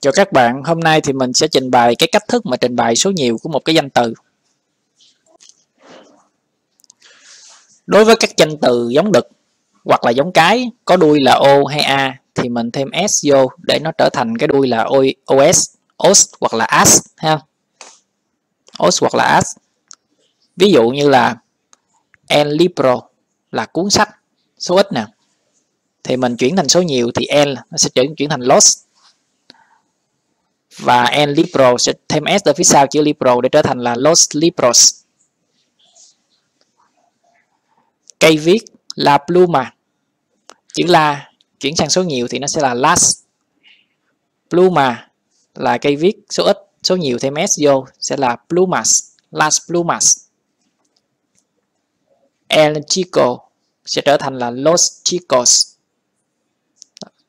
Chào các bạn, hôm nay thì mình sẽ trình bày cái cách thức mà trình bày số nhiều của một cái danh từ. Đối với các danh từ giống đực hoặc là giống cái có đuôi là O hay A thì mình thêm S vô để nó trở thành cái đuôi là OS, OS hoặc là AS ha. OS hoặc là AS. Ví dụ như là El libro là cuốn sách số ít nè. Thì mình chuyển thành số nhiều thì L nó sẽ chuyển chuyển thành lost và n libro sẽ thêm s ở phía sau chữ libro để trở thành là los libros cây viết là pluma. Chữ la chuyển sang số nhiều thì nó sẽ là las. Pluma là cây viết số ít, số nhiều thêm s vô sẽ là plumas, las plumas. El chico sẽ trở thành là los chicos.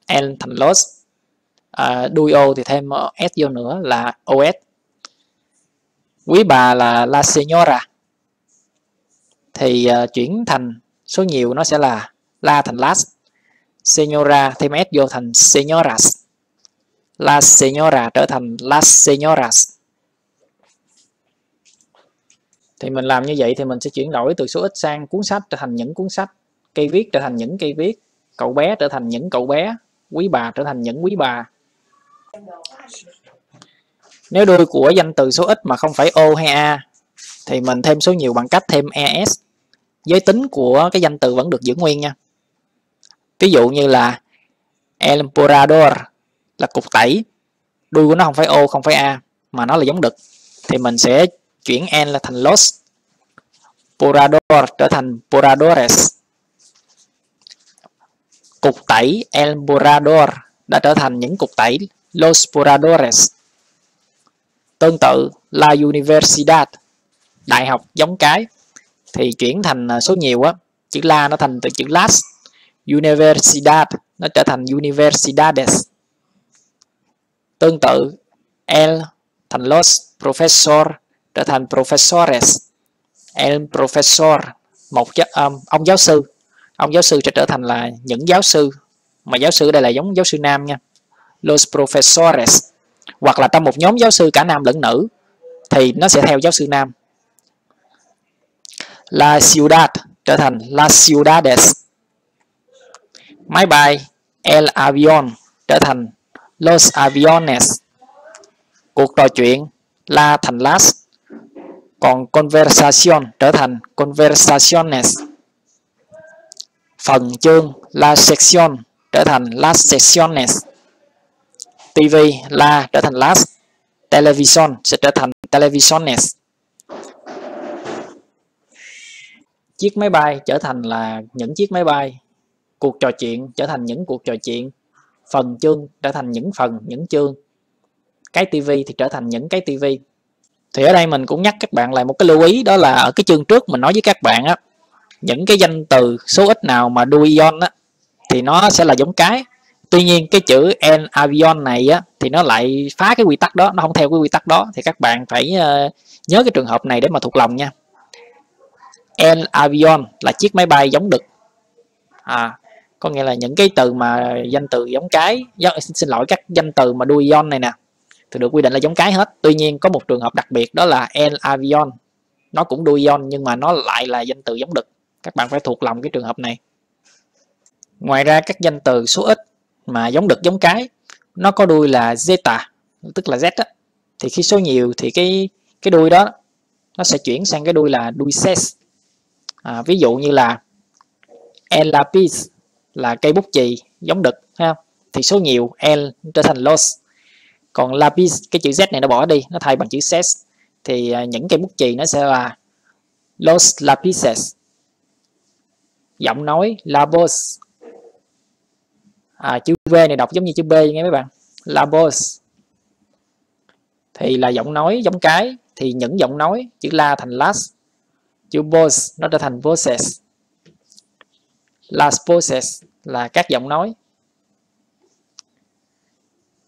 El thành los à, đuôi O thì thêm ờ, S vô nữa là OS quý bà là La Señora. Thì uh, chuyển thành số nhiều nó sẽ là La thành Las. Señora thêm S vô thành Señoras. La Señora trở thành Las Señoras. Thì mình làm như vậy thì mình sẽ chuyển đổi từ số ít sang cuốn sách trở thành những cuốn sách. Cây viết trở thành những cây viết cậu bé trở thành những cậu bé. Quý bà trở thành những quý bà nếu đuôi của danh từ số ít mà không phải O hay A thì mình thêm số nhiều bằng cách thêm ES. Giới tính của cái danh từ vẫn được giữ nguyên nha. Ví dụ như là El Emperador là cục tẩy. Đuôi của nó không phải O, không phải A mà nó là giống đực. Thì mình sẽ chuyển N là thành Los. Porador trở thành Poradores. Cục tẩy El Emperador đã trở thành những cục tẩy Los Poradores. Tương tự La Universidad, đại học giống cái thì chuyển thành à, số nhiều á, chữ La nó thành từ chữ Las. Universidad nó trở thành Universidades. Tương tự El thành Los Profesor trở thành Profesores. El Profesor một um, ông giáo sư. Ông giáo sư sẽ trở thành là những giáo sư mà giáo sư đây là giống giáo sư nam nha los profesores, hoặc là trong một nhóm giáo sư cả nam lẫn nữ, thì nó sẽ theo giáo sư nam. La ciudad trở thành la ciudades. Máy bay el avión trở thành los aviones. Cuộc trò chuyện la thành las còn conversación trở thành conversaciones. Phần chương la sección trở thành las secciones. TV la trở thành las television sẽ trở thành televisiones chiếc máy bay trở thành là những chiếc máy bay, cuộc trò chuyện trở thành những cuộc trò chuyện, phần chương trở thành những phần những chương. Cái tivi thì trở thành những cái tivi thì ở đây mình cũng nhắc các bạn lại một cái lưu ý, đó là ở cái chương trước mình nói với các bạn á, những cái danh từ số ít nào mà đuôi ion á, thì nó sẽ là giống cái tuy nhiên cái chữ en avion này á thì nó lại phá cái quy tắc đó nó không theo cái quy tắc đó. Thì các bạn phải uh, nhớ cái trường hợp này để mà thuộc lòng nha. En avion là chiếc máy bay giống đực. À có nghĩa là những cái từ mà danh từ giống cái xin lỗi các danh từ mà đuôi ion này nè thì được quy định là giống cái hết. Tuy nhiên có một trường hợp đặc biệt đó là en avion nó cũng đuôi ion nhưng mà nó lại là danh từ giống đực. Các bạn phải thuộc lòng cái trường hợp này. Ngoài ra các danh từ số ít mà giống đực giống cái nó có đuôi là zeta tức là z đó. thì khi số nhiều thì cái cái đuôi đó nó sẽ chuyển sang cái đuôi là đuôi ses à, ví dụ như là el lapis là cây bút chì giống đực ha thì số nhiều l trở thành los. Còn lapis cái chữ z này nó bỏ đi nó thay bằng chữ ses thì à, những cây bút chì nó sẽ là los lapises giọng nói labos à, chữ V này đọc giống như chữ B nghe mấy bạn. Labos thì là giọng nói giống cái thì những giọng nói chữ la thành las. Chữ bos nó trở thành voices las voices là các giọng nói.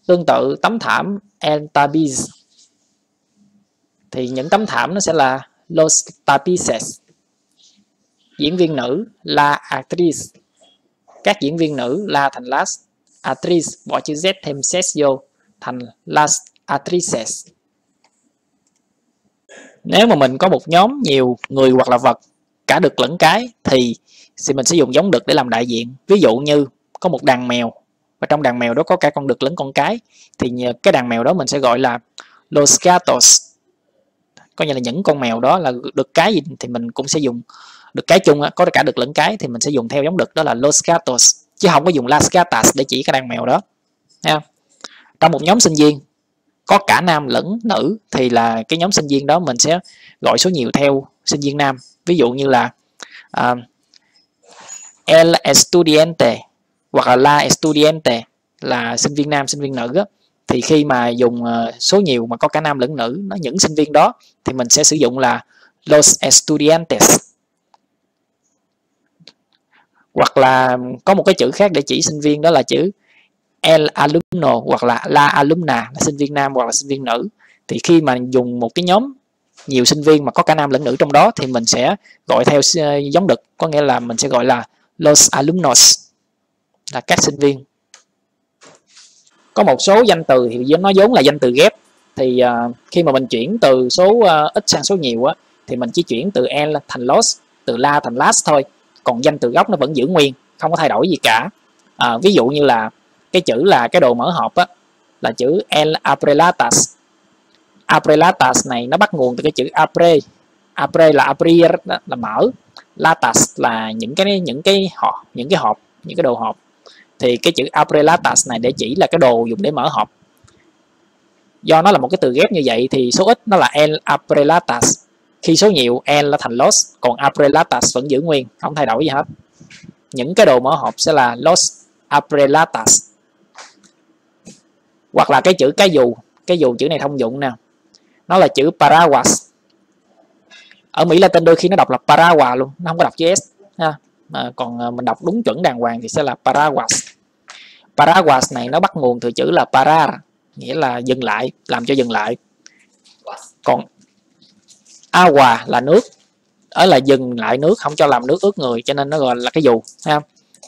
Tương tự tấm thảm and tabiz thì những tấm thảm nó sẽ là los tapices. Diễn viên nữ la actriz các diễn viên nữ la thành las actrice bỏ chữ z thêm ses vô thành las actrices nếu mà mình có một nhóm nhiều người hoặc là vật cả đực lẫn cái thì thì mình sẽ dùng giống đực để làm đại diện. Ví dụ như có một đàn mèo và trong đàn mèo đó có cả con đực lẫn con cái thì cái đàn mèo đó mình sẽ gọi là los gatos. Có nghĩa là những con mèo đó là đực cái gì thì mình cũng sẽ dùng được cái chung á, có cả được lẫn cái thì mình sẽ dùng theo giống đực đó là los gatos. Chứ không có dùng las gatas để chỉ cái đàn mèo đó. Nha trong một nhóm sinh viên có cả nam lẫn nữ thì là cái nhóm sinh viên đó mình sẽ gọi số nhiều theo sinh viên nam. Ví dụ như là uh, el estudiante hoặc là la estudiante là sinh viên nam sinh viên nữ á, thì khi mà dùng à, số nhiều mà có cả nam lẫn nữ nó những sinh viên đó thì mình sẽ sử dụng là los estudiantes hoặc là có một cái chữ khác để chỉ sinh viên đó là chữ el alumno hoặc là la alumna là sinh viên nam hoặc là sinh viên nữ. Thì khi mà dùng một cái nhóm nhiều sinh viên mà có cả nam lẫn nữ trong đó thì mình sẽ gọi theo ờ, giống đực có nghĩa là mình sẽ gọi là los alumnos là các sinh viên. Có một số danh từ thì nó vốn là danh từ ghép. Thì uh, khi mà mình chuyển từ số uh, ít sang số nhiều á thì mình chỉ chuyển từ l thành los từ la thành las thôi còn danh từ gốc nó vẫn giữ nguyên không có thay đổi gì cả. À, ví dụ như là cái chữ là cái đồ mở hộp á là chữ el aprelatas. Aprelatas này nó bắt nguồn từ cái chữ apre. Apre là abrir đó, là mở. Latas là những cái những cái hộp những cái hộp những cái đồ hộp. Thì cái chữ aprelatas này để chỉ là cái đồ dùng để mở hộp. Do nó là một cái từ ghép như vậy thì số ít nó là el aprelatas khi số nhiều l là thành loss còn aprelatas vẫn giữ nguyên. Không thay đổi gì hết. Những cái đồ mở hộp sẽ là loss aprelatas hoặc là cái chữ cái dù cái dù chữ này thông dụng nè. Nó là chữ paraguas. Ở Mỹ Latin đôi khi nó đọc là paraguas luôn nó không có đọc chữ s ha. À, còn mình đọc đúng chuẩn đàng hoàng thì sẽ là paraguas. Paraguas này nó bắt nguồn từ chữ là para nghĩa là dừng lại làm cho dừng lại. Còn agua là nước ở là dừng lại nước không cho làm nước ướt người cho nên nó gọi là cái dù ha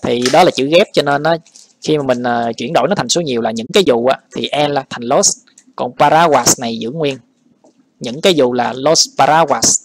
thì đó là chữ ghép cho nên nó khi mà mình uh, chuyển đổi nó thành số nhiều là những cái dù á, thì e là thành los còn paraguas này giữ nguyên. Những cái dù là los paraguas.